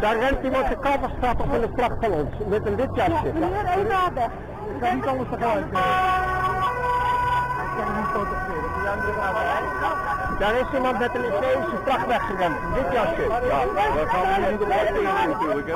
Daar rent iemand de Kalverstraat op in de vlag van ons, met een wit jasje. Meneer, even weg. Ik kan niet anders tegelijk. Ik kan niet fotograferen. Die andere gaat Daar is iemand met een Israëlische vlag weggerend, wit jasje. Ja, daar gaan we niet op tegen natuurlijk. hè.